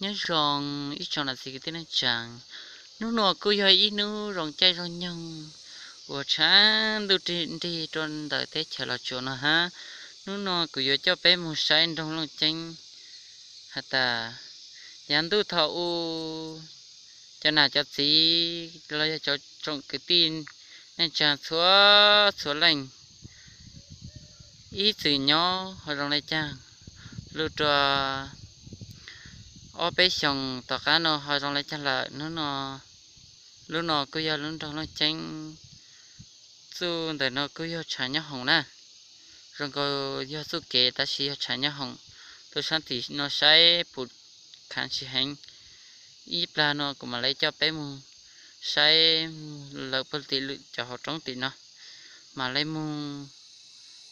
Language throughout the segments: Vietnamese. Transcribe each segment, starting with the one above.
nhớ rong ít cho là gì cái tên chàng. Nó nọ cứ giờ ít nó rong chay rong nhung của chán đôi đi đi tròn đời thế chờ là chỗ nó ha nó nọ cứ giờ cho bé một sai trong lòng tranh hả ta dán tu thọ u. Cho nào cho gì lo cho trong cái tin. Nên chàng xóa xóa lành. Ít từ nhỏ hồi trong này chàng. Lưu trò ô bé sông tao cá nó hơi trong lấy chân là nó nó lúc nó cứ giờ lúc trong nó tranh su để nó cứ giờ trả nhá hồng nè rồi có giờ su kể ta chỉ trả nhá hồng tôi sáng thì nó sai bụt khăn chỉ hành ít là nó cũng mà lấy cho bé mù sai lợp bơ tì cho họ trống tì nó mà lấy mù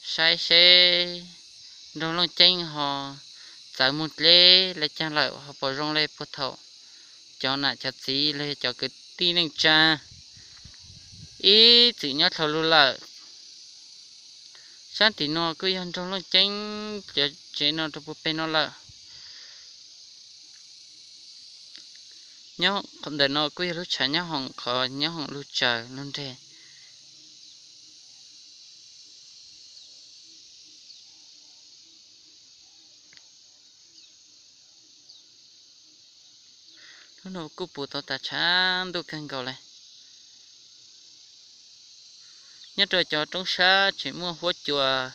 sai xe đông long tranh họ tại một lê lại trang lại họ bỏ rong lê bơ thọ. Cho nãy cho xí lê cho cái tí nên cha. Ý chỉ nhớ thầu luôn là sáng thì nó cứ yên trong long tranh cho chế nó cho bên nó là nhớ không để nó cứ lúc chạy nhớ hồng khó nhớ hồng lúc chờ luôn thế nó cúp cứ bù tao ta chán đồ căng cầu này nhất rồi cho trong xa chỉ mua hoa chùa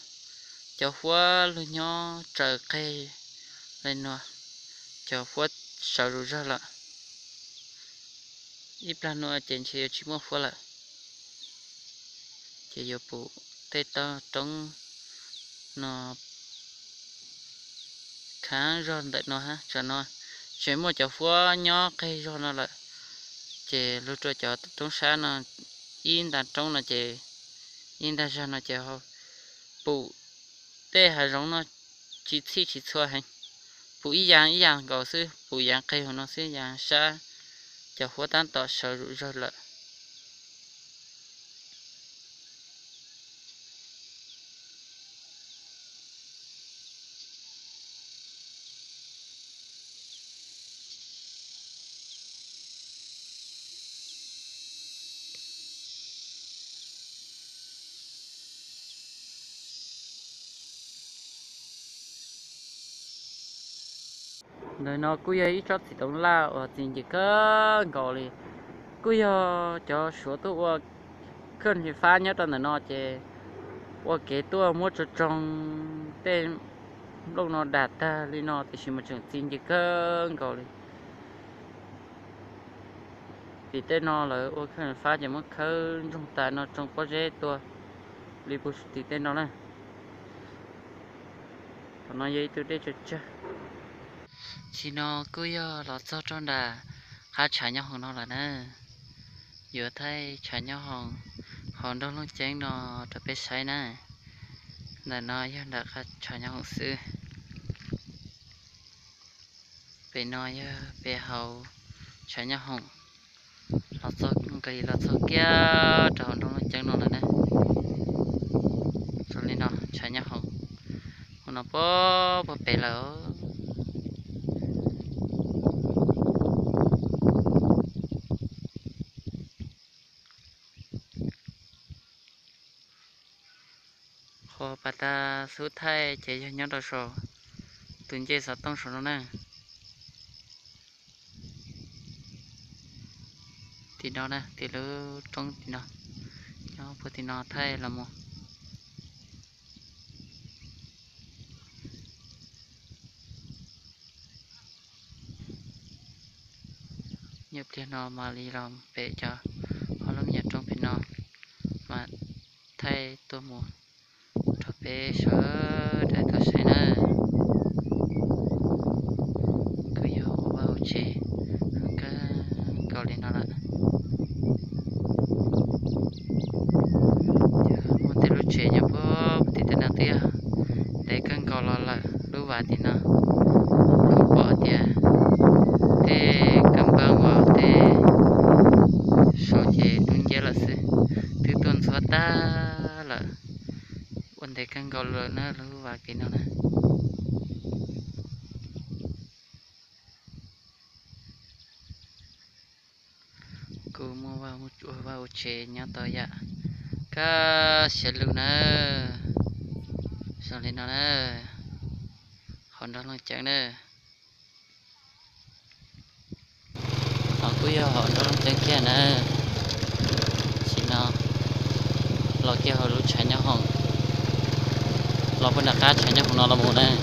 cho hoa luôn nhó trời cây lên nọ cho hoa sợ rồi ra lợ ít là nọ trên xe chỉ mua hoa lại chỉ vô bù tê to trong nó khá ròn đợi nó ha, cho nó chế mua cho phở nhỏ cây cho nó là chế lúc cho cho trong xa nó in đàn trong nó chế in đàn ra nó chế họ bù tê hà rong nó chỉ thi chỉ xua hành bù ý dạng ý dạng gạo sư bù dạng cây của nó sư dạng xa. Cho phố tan tỏ sở rủi ro lợi. Nơi nó cứ ấy, cho thì tổng la ờ, ở tiền chỉ có gọi là cứ ờ, cho số tôi cơn ờ, thì pha nhớ trong nó chè. Và cái tuổi mua cho trong tên, lúc nó đạt ta thì nó thì chỉ một trường tiền chỉ có gọi là thì tên nó là ô cơn pha chỉ mất không trong ta nó trong có dễ tôi li bút thì tên nó này. Nó dễ tôi để cho chơi chỉ nó cứ yo lọt cho trong đà khá trả nhau hồng nó là nè vừa thấy trả nhau hồng hồng đâu luôn chén nó tập biết sai nè là nó yo đã khá trả nhau hồng sư bé nó yo bé hầu trả nhau hồng lọt cho cái lọt cho kia trả trò đâu luôn chén nó là nè rồi lên nó trả nhau hồng nó bó bó bé là khó bà ta số thay chế cho nhau đó số tuần chế sao tông số nó nè thì nó nè thì lỡ trong thì nó nó phải thì nó thay là một nhập tiền nó mà đi làm về cho họ làm nhập trong tiền nó mà thay tôi muốn cho bé sợ để tôi sẽ nè cứ yêu bao chị cái câu lên nó là muốn tìm lúc chị nhá bố thì tên nào tia để cân câu lo là lúc vào thì nó không bỏ tia thế cầm băng vào thế số chị đúng giờ là sự thứ tuần số ta là vấn đề căn cầu là nó lưu vào cái nó nè cô mua vào một chỗ vào chế nhá tao dạ cá sẽ luôn nè sao lên nó nè còn đó là chẳng nè họ cứ yêu họ đó là chẳng kia nè. Xin nó lo kia họ lúc chạy nhau hồng lo bên đặc cá chạy nhau hồng nó là một nè.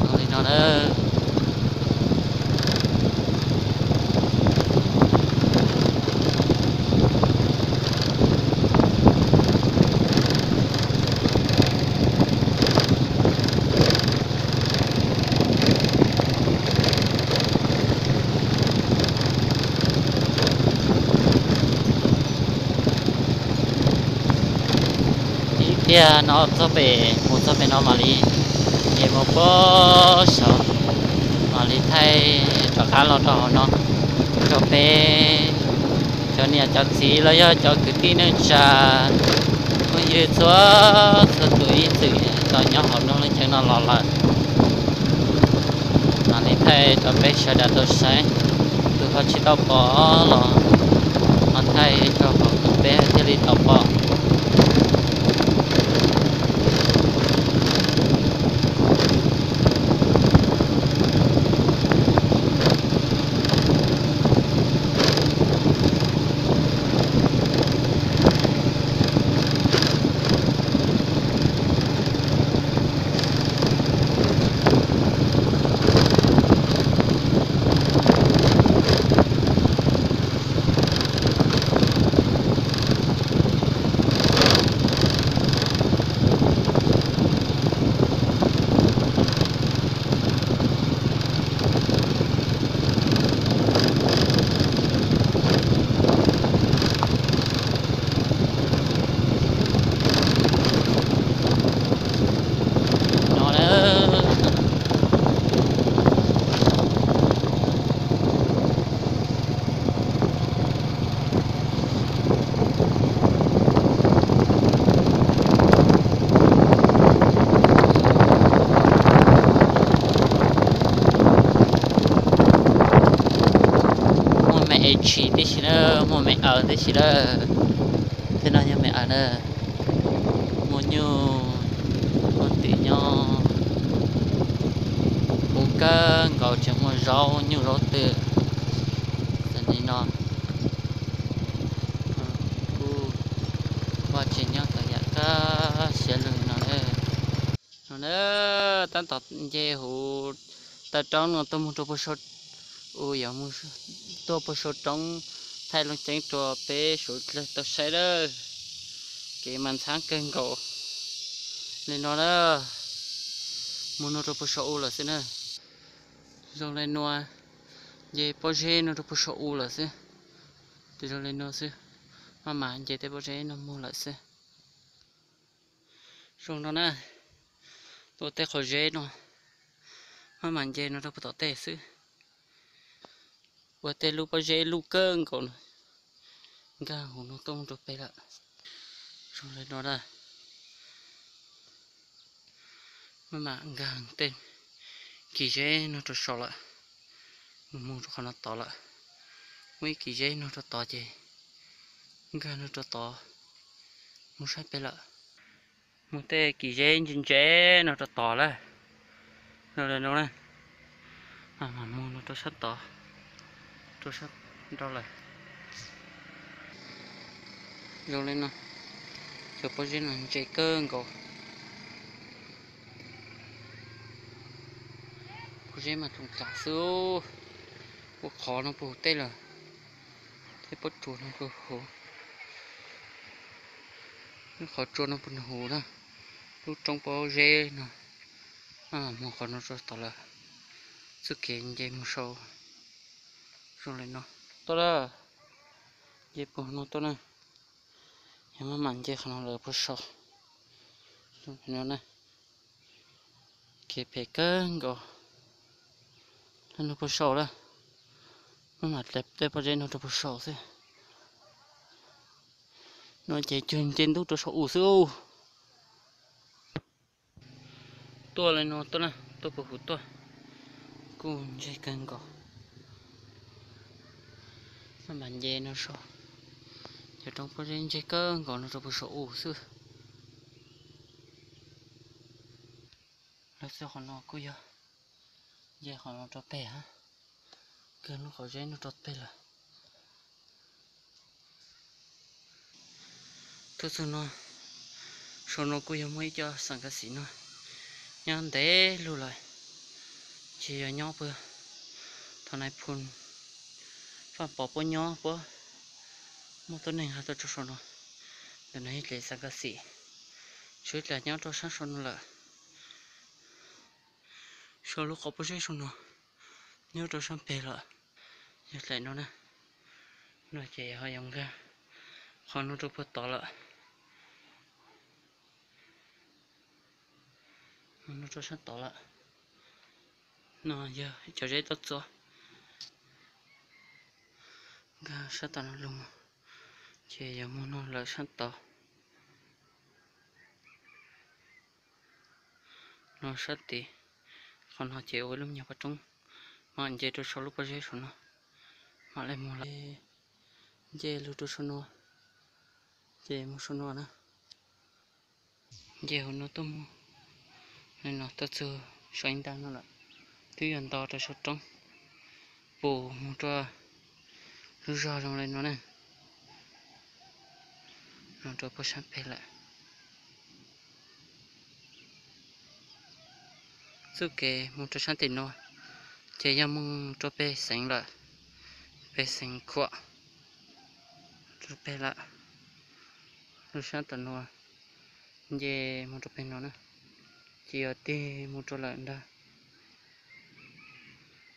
Nó lên nó nè ý kia, nó cho về một cho về nó mà đi thì một có sợ mà đi thay cho khá lo cho nó. Cho về cho nhà cho chị lo cho cho cứ tí nữa cha cũng như số số tuổi tự cho nhỏ họ nó lên chân nó lo lợn. Mà đi thay cho bé sợ đã tôi sáng tôi có chỉ tao bỏ lo mà thay cho họ bé thì đi tao bỏ nó nữa mua mẹ chỉ tí xí nữa mua mẹ ở tí thế nào nhà mẹ ở nữa nhiều con tí nhau mua cá, gạo chẳng mua rau nhiều rau tươi. Thế này nó cu ờ, qua chỉ nhau cả nhà cá, sẽ lưng nó nữa nó nữa tan tọt dê hồ ta trong nó tôi mua cho bớt sốt. Ôi giờ muốn tôi bớt sốt trong thay lòng tránh trò bê sụt lên tàu xe đó. Cái màn sáng cân cầu lên nó đó. Muốn nó cho sổ là xin nữa rồi lên nó về bớt dê nó cho sổ là xin thì rồi lên nó xin mà mà về tới bớt dê nó mua lại xin rồi nó nè. Tôi tới khỏi dê nó mà mà về nó đâu có tệ sư và tê lu bao dê lu cơn còn ga hồ nó tông được bay lại rồi lên nó ra mà mà ga tên kỳ dễ nó cho sọ lại mua cho nó to lại mấy kỳ dễ nó cho to. Chứ ga nó cho to mua sai bây lại mua tê kỳ dễ nhìn dê nó cho to lại rồi lên nó này à mà mua nó cho sắt to tôi sắp đó là rồi lên nào. Rồi bao nhiêu nó chạy cơn cổ có gì mà thùng cả số có khó nó bù tê là. Thế bắt chuột nó bù hồ nó khó chuột nó bù hồ đó. Lúc trong bao dê nó. À một con nó rất to là. Sự kiện dây một sâu rồi lại à. nó to đó à. dễ bộ nó to này nhưng mà mạnh chơi không được bộ số rồi, nó này. Cái bể cơn go nó bộ số đó. Nó mặt đẹp đẹp bao giờ nó bộ số thế. Nó chạy chuyên trên đâu cho số ủ sưu to lên nó to này to bộ hụt to cùng chơi cân go nó bàn dê nó sọ giờ trong phần trên chơi cân còn nó trong số ủ xưa. Nó sẽ còn nó cứ giờ giờ còn nó cho bè ha. Cơn nó khỏi dê nó cho bè là. Tôi xin nó số nó cứ giờ mới cho sang cái gì nó. Nhăn té luôn lại. Chỉ nhóc vừa thằng này phun và bỏ bỏ nhỏ bữa một tuần này hai tuần cho số nó để này lấy sang cái gì chút là nhau cho sáng số nó là số lúc có bao nhiêu số nó nhau cho sáng bể là nhớ lại nó nè nó chỉ hơi giống ra còn nó cho bắt to là nó cho sáng to là nó giờ cho dễ tốt rồi ga sát tao luôn chỉ giờ muốn nó lợi sát tao nó sát tí còn họ chịu với lúc nhập vào trong mà anh dễ cho số lúc bao giờ số nó. Mà lại mua lại. Dễ lúc cho số nó. Dễ mua số nó nữa dễ nó tôi mua nên nó tôi chưa xoay ta nó lại. Tuy nhiên to cho số trong bù một cho rú ro trong lên nó nè nó cho bớt sắp phê lại. Su kê một cho sáng tình nó chế nhau mong cho bê sánh lại. Bê sánh quạ cho bê lại. Rú sáng tình nó. Dê một cho bê nó nè chỉ ở tê một cho lại đó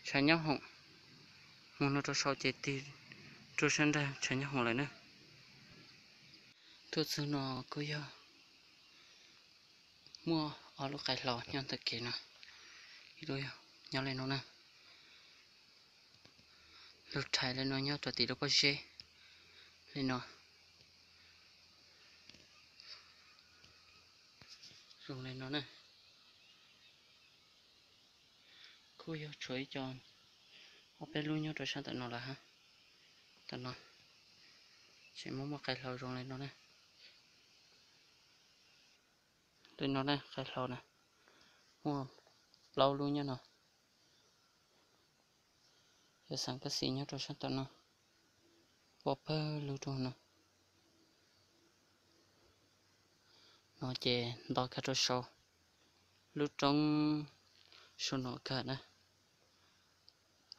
sáng nhau hỏng. Một nó cho sau chế thì cho sinh ra chả nhau lại nữa. Tôi xin nó cứ giờ mua ở lúc cái lò nhân thật kỹ nè. Rồi ờ, nhau lên nó nè. Lúc thải lên nó nhau cho tí đâu có xe. Lên nó dùng lên nó nè. Cứ yêu chuối tròn ở bên luôn nhau rồi sao tận nó là ha cho nó. Chỉ muốn một cái lầu rồi lên nó này lên nó này cái lầu này mua lâu luôn nha nó. Giờ sáng cái gì nhá rồi sẵn tận nó? Bỏ bơ lưu rồi nó. Nó chè đo cái rồi sau. Lưu trong số nó cả nè.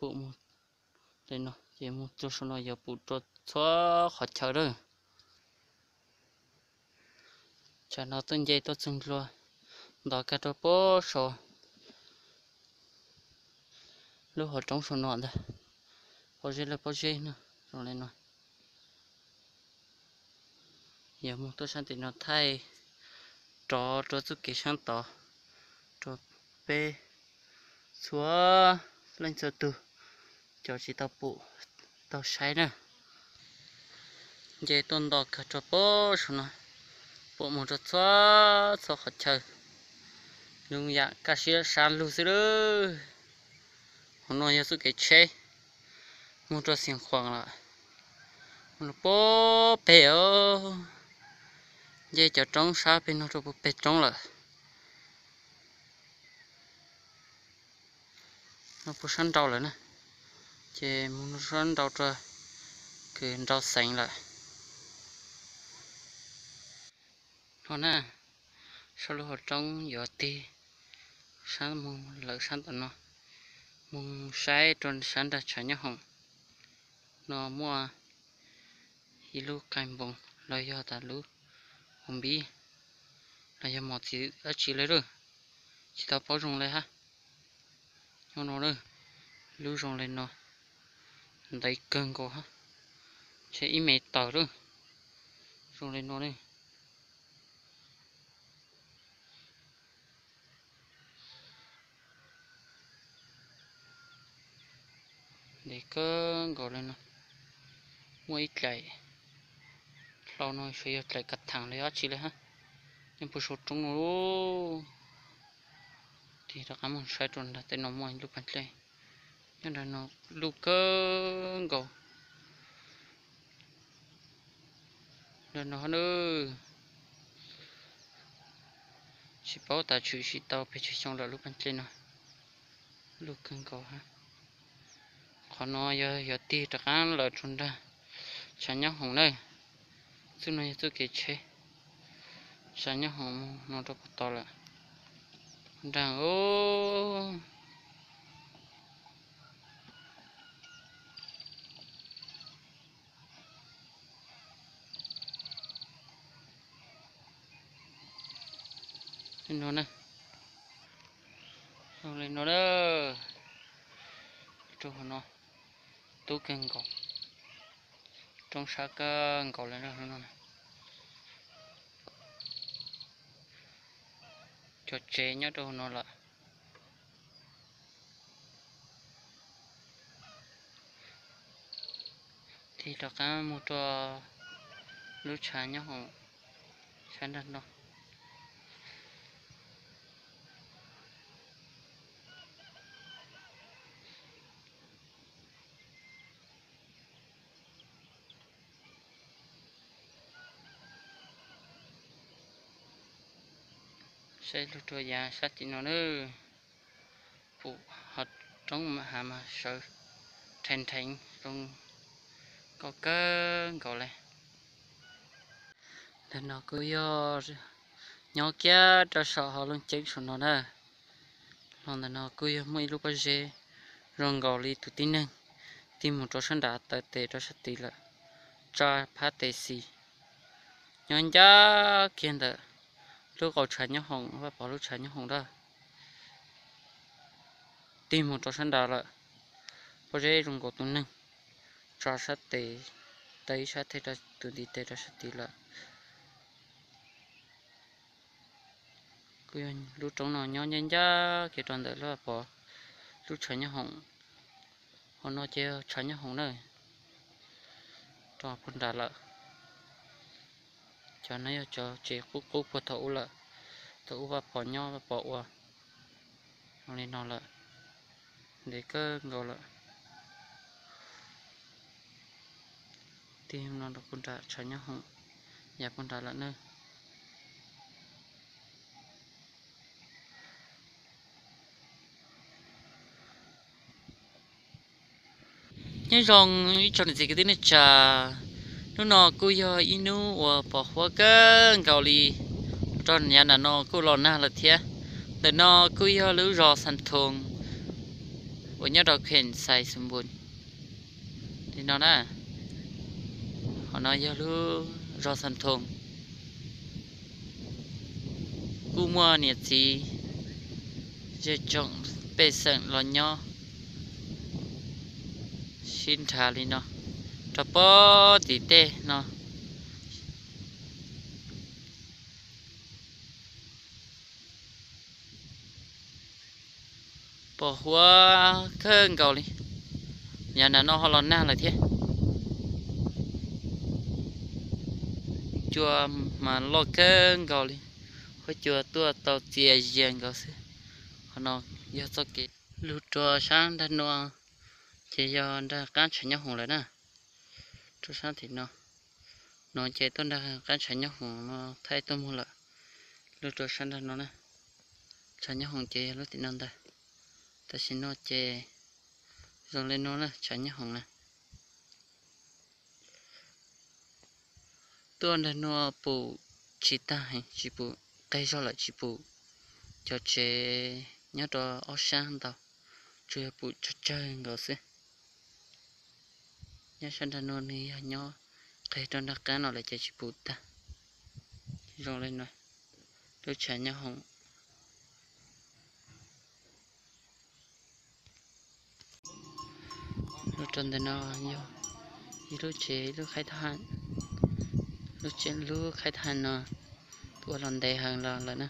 Bộ một. Lên nó chỉ một chỗ số nó giờ phụ cho xóa khỏi chờ rồi chả nó tên dây tôi chừng luôn đó cái đó bố số lúc họ trong số nọ đây bố dây là bố dây nữa rồi lên nói giờ một tôi sang thì nó thay cho cho chút cái sang tỏ cho bê xóa lên cho từ cho chị tao bụ tao sai nè vậy tôn đỏ cả cho bố xuống nó bộ một cho xóa xóa khó chơi nhưng dạ cả sĩ san lưu xí đó hôm nay giờ cái chế một cho xiên khoảng lại một bố bèo vậy cho trống sao bên nó cho bố bè trống lại nó bố săn đầu lại nè chè muốn rắn đầu trời cứ rau xanh lại. Nó nè, sau lúc đó trong gió tì, sáng mùng lỡ sáng tận nó mùng sai tròn sáng đã trở nhau hồng. Nó mua hi lu cành bông lo do ta lu không biết là do một chỉ ở chỉ lấy rồi chỉ tao bao dùng lấy ha. Nó nó nữa lưu rong lên nó đây, cơn cô ha sẽ ý mẹ tờ rồi. Rong lên nó đây để cơn cô lên nó. Mua ít lại. Lâu nó phải lại cắt thẳng lấy chỉ lấy ha nhưng bữa số trong nó thì đã cảm ơn sai tuần là tên nó mua lúc bạn lên nhưng là nó lúc cơ ngộ rồi nó nữa chỉ bảo ta chú chỉ tao, phải chịu xong là lúc anh trên nó. Lúc cưng gò ha. Còn nó giờ giờ ti chắc cả là chúng ta chả nhớ hồng này chứ nó tôi kể chế chả nhớ hồng nó đâu có to lại đang ô. Lên nó nè. Xong lên nó đó. Cho nó. Tú kênh cỏ trong sa cơ cỏ lên đó nó nè. Cho chế nhá đâu nó lại. Thì đó cả một trò lúc chả nhá hổ chán đặt nó. Sẽ lúc trò già sát chỉ nó nữa phụ hạt trong mà hà mà sợ thành thành trong có cơ gọi là để nó cứ yo nhỏ kia cho sợ họ luôn chết xuống nó nè. Lòng là nó cứ yo mấy lúc bây giờ rồi gọi đi tụi tin nè. Tìm một chỗ sân đá tới tệ cho sát tí là cho phát tệ xì. Nhỏ kia kia đỡ lúc gọi trái nhá hồng và bỏ lúc trái nhá hồng đó tìm một chỗ sân đá là bây giờ dùng cổ tuấn nè cho sát tế tay sát thế ra từ đi tế ra sát tí là cứ lúc trong nó nhỏ nhanh ra cái tròn đấy là bỏ lúc trái nhá hồng họ nói chơi trái nhá hồng này cho phân đá là cho nó cho chế cúc cúc vào thấu là thấu và bỏ nho và bỏ qua nên nó là để cơ gọi là tìm nó được con trả cho nhau hồng nhà con trả lại nơi nhưng rằng cho nên gì cái tiếng trà nó nó cứ yo inu và bỏ hoa cơ, gạo li cho nhà là nó cứ lo na là thế để nó cứ yo lú rò sẵn thùng và nhớ đọc khen sai sum buồn thì nó nè. Họ nói yo lú rò sẵn thùng cú mua nhiệt gì giờ chọn bê sẵn lo nhỏ xin thà đi nó cho bó tí tê nó bỏ hoa khơn cầu đi. Nhà nào nó họ lon na là thế. Chùa mà lo khơn cầu đi. Hơi chùa tua tàu chia riêng cầu xí họ nó giờ cho kì, lưu chùa sáng đã nó chỉ giờ đã cán chả nhau hùng lại nè chú sáng thì nó nó chạy tôi đa cán sáng nhau hùng, nó thay tôi mua lại lúc chú sáng đã nó nè sáng nhau hùng chạy lúc thì nó ta ta xin nó chạy, rồi lên nó nè sáng nhau hùng nè. Tôi đang nó bù chỉ ta hay, chỉ bù tay cho lại chỉ bù cho chế nhớ đó ở sáng tao. Chưa bù cho chơi ngờ xí nhớ sang đàn nó đi nhớ cây trong đặc cá nó lại chạy chụp bù ta rồi lên rồi tôi chạy nhau hồng lúc trong đàn nó thì lúc chế lúc khai thác lúc chế lúc khai thác nó tôi lần đầy hàng là là nè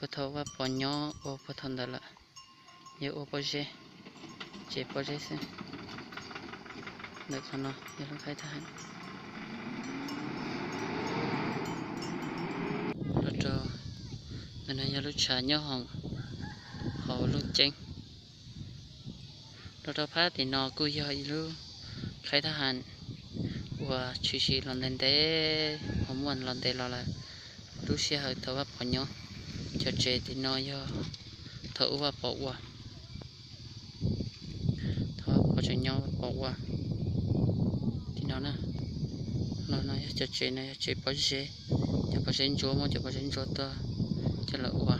bắt đầu và bỏ nhỏ ô bắt đầu đó là nhiều ô bao chế chế bao chế xem được không nó giờ lúc khai thác. Lúc cho, nên là lúc trả nhớ hồng hồ lúc chanh đó đó phát thì nó cứ giờ lu khai thác hàn và chỉ chỉ lần đến thế không muốn lần thế là lúc xe hơi thở vào bỏ nhau. Cho trẻ thì nó do thở và bỏ qua thở bỏ cho nhau bỏ qua thì nó nè nó nó cho chị này, chị bỏ xe cho bỏ xe chúa mà cho bỏ xe chúa to cho là ua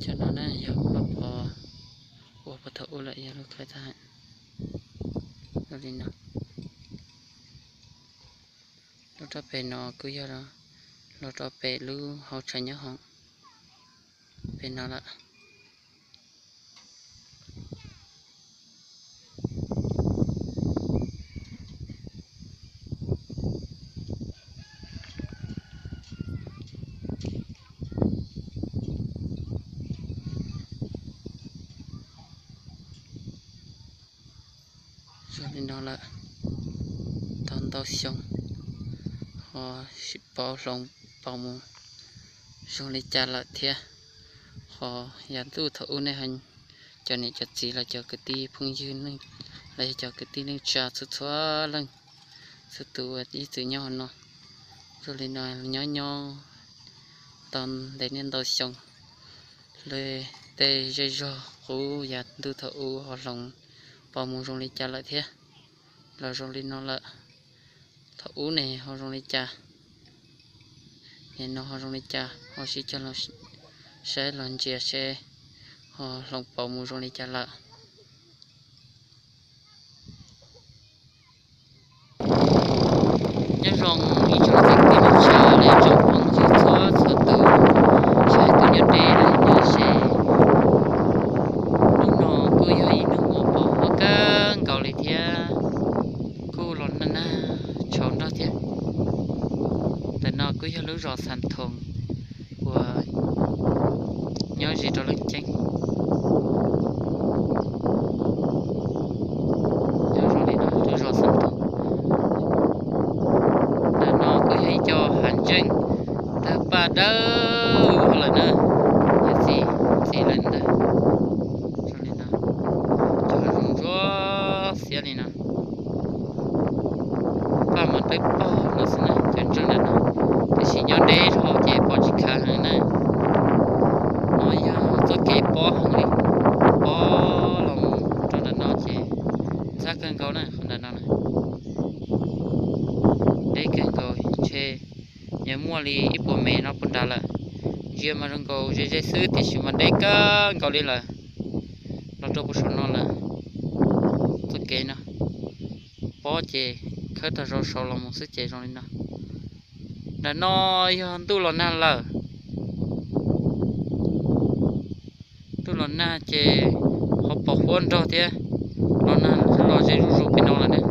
cho nó nè giờ bỏ bỏ. Bỏ bỏ thở lại, giờ lúc khai thác. Nó đi nào. Nó đó về nó cứ giờ đó. Nó đó về lưu hậu trái nhớ hỏng về nó là rồi đến đó là thằng tao xong họ ship bao rong, bao mù xuống đi cha là thia. Họ dán tu thấu này hành cho nên cho chỉ là cho cái ti phong dư lên lấy cho cái ti lên trà sút xóa lên sút tu đi từ nhau nó rồi lên nói nhỏ nhỏ tần để nên đầu sông lê tê dây dò hú dán tu thấu họ rong bao mù xuống đi cha là thia. Là xuống đi nó là thấu này họ xuống đi cha nên nó họ rồi cha họ sẽ cho nó sẽ lần chia sẽ họ lòng bảo mu rồi đi trả lại nhớ rằng đi cho việc đi nó trả lại trong khoảng chữ khó sợ từ sẽ từ nhớ đề là nhớ sẽ lúc nó cứ hay ý nước ngô bỏ hoa căng cầu lại thia cô lon nè nè chọn đó thia แต่ nó cứ nhớ lối rõ sản thùng của nhớ gì đó lên chánh nhớ rồi đi nó lối rõ sản thùng để nó cứ hay cho hành trình ta ba đâu hoặc là nữa là gì gì lên đó rồi đi nó cho rung rõ xía đi nó ba mà tới bao nó sẽ này chân chân này nó thì chỉ nhớ đây thôi chứ bao chỉ khá hơn này nói giờ tôi kể bó hơn đi bó lòng trong đàn nó chỉ sát cơn câu này, không đàn nó này. Đây cơn câu chê. Nhớ mua li ít bộ mẹ nó cũng đã là giờ mà rừng cầu dễ dễ xứ thì chỉ mà đây cơn cầu đi là nó cho bớt nó là tôi kể nó. Bỏ chê khởi ta rồi sau lòng một sức chê rồi nó. Đã nói tu lo na là tu lo na chê học bỏ quân rồi thế. Lo na lo dễ rủ rủ bên